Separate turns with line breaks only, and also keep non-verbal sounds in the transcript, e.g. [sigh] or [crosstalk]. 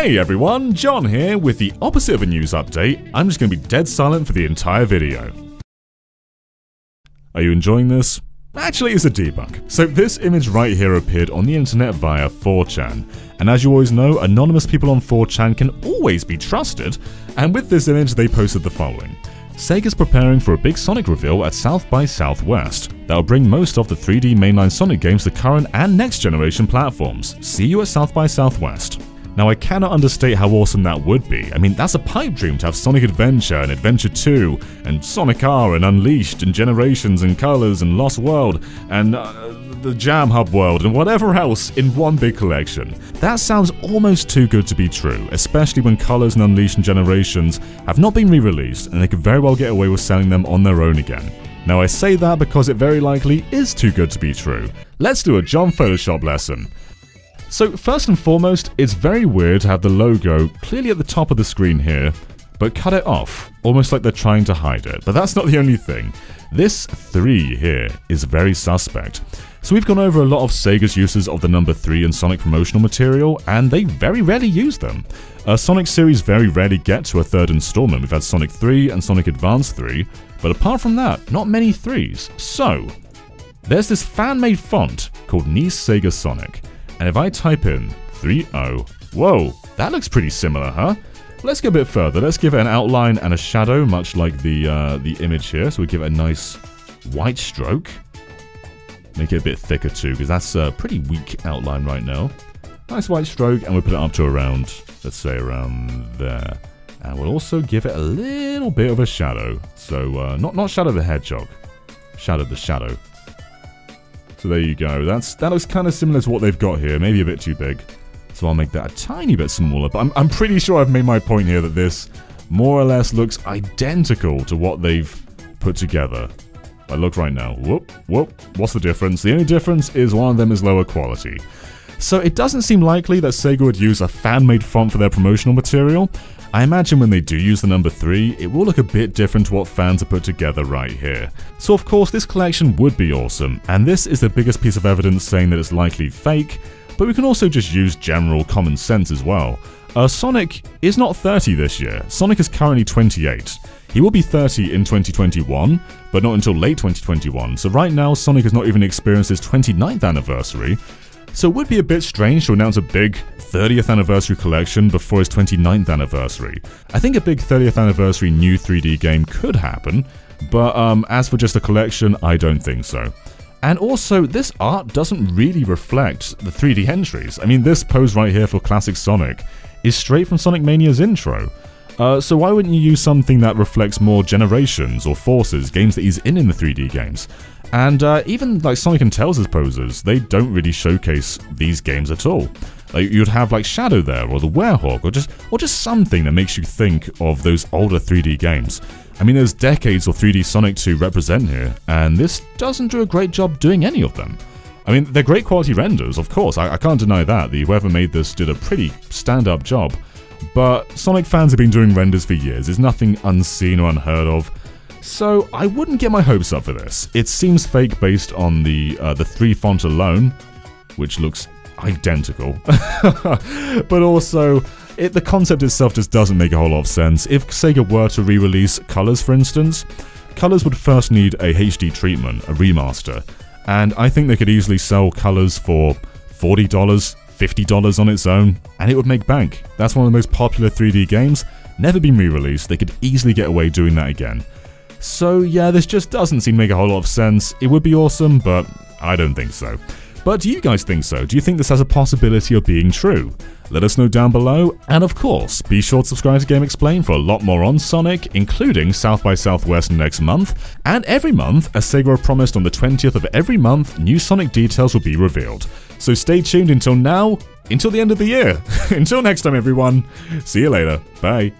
Hey everyone, John here with the opposite of a news update. I'm just going to be dead silent for the entire video. Are you enjoying this? Actually, it's a debug. So this image right here appeared on the internet via 4chan. And as you always know, anonymous people on 4chan can always be trusted. And with this image, they posted the following. Sega's preparing for a big Sonic reveal at South by Southwest that will bring most of the 3D mainline Sonic games to current and next generation platforms. See you at South by Southwest. Now I cannot understate how awesome that would be. I mean, that's a pipe dream to have Sonic Adventure and Adventure 2, and Sonic R and Unleashed and Generations and Colors and Lost World and uh, the Jam Hub world and whatever else in one big collection. That sounds almost too good to be true, especially when Colors and Unleashed and Generations have not been re-released and they could very well get away with selling them on their own again. Now I say that because it very likely is too good to be true. Let's do a John Photoshop lesson. So first and foremost, it's very weird to have the logo clearly at the top of the screen here, but cut it off, almost like they're trying to hide it. But that's not the only thing. This 3 here is very suspect. So we've gone over a lot of Sega's uses of the number 3 in Sonic promotional material, and they very rarely use them. A Sonic series very rarely get to a third installment. We've had Sonic 3 and Sonic Advance 3, but apart from that, not many 3s. So, there's this fan-made font called Nice Sega Sonic, and if I type in 3.0, whoa, that looks pretty similar, huh? Let's go a bit further. Let's give it an outline and a shadow, much like the uh, the image here. So we give it a nice white stroke. Make it a bit thicker too, because that's a pretty weak outline right now. Nice white stroke, and we'll put it up to around, let's say around there. And we'll also give it a little bit of a shadow. So, uh, not, not Shadow the Hedgehog, Shadow the Shadow. So there you go. That's That looks kind of similar to what they've got here, maybe a bit too big. So I'll make that a tiny bit smaller, but I'm, I'm pretty sure I've made my point here that this more or less looks identical to what they've put together. I look right now. Whoop, whoop. What's the difference? The only difference is one of them is lower quality. So it doesn't seem likely that Sega would use a fan-made font for their promotional material. I imagine when they do use the number 3, it will look a bit different to what fans have put together right here. So of course this collection would be awesome, and this is the biggest piece of evidence saying that it's likely fake, but we can also just use general common sense as well. Uh, Sonic is not 30 this year, Sonic is currently 28. He will be 30 in 2021, but not until late 2021, so right now Sonic has not even experienced his 29th anniversary, so it would be a bit strange to announce a big 30th anniversary collection before his 29th anniversary. I think a big 30th anniversary new 3D game could happen, but um, as for just a collection, I don't think so. And also, this art doesn't really reflect the 3D entries. I mean, this pose right here for Classic Sonic is straight from Sonic Mania's intro. Uh, so why wouldn't you use something that reflects more Generations or Forces, games that he's in in the 3D games? And uh, even like Sonic and Tails' poses, they don't really showcase these games at all. Like you'd have like Shadow there, or the Werehog, or just or just something that makes you think of those older 3D games. I mean, there's decades of 3D Sonic to represent here, and this doesn't do a great job doing any of them. I mean, they're great quality renders, of course, I, I can't deny that. The whoever made this did a pretty stand-up job. But Sonic fans have been doing renders for years, there's nothing unseen or unheard of. So I wouldn't get my hopes up for this. It seems fake based on the uh, the 3 font alone, which looks identical. [laughs] but also, it, the concept itself just doesn't make a whole lot of sense. If Sega were to re-release Colors, for instance, Colors would first need a HD treatment, a remaster, and I think they could easily sell Colors for $40, $50 on its own, and it would make bank. That's one of the most popular 3D games, never been re-released, they could easily get away doing that again. So yeah, this just doesn't seem to make a whole lot of sense. It would be awesome, but I don't think so. But do you guys think so? Do you think this has a possibility of being true? Let us know down below, and of course, be sure to subscribe to GameXplain for a lot more on Sonic, including South by Southwest next month, and every month, as Sega promised on the 20th of every month, new Sonic details will be revealed. So stay tuned until now, until the end of the year. [laughs] until next time everyone, see you later, bye.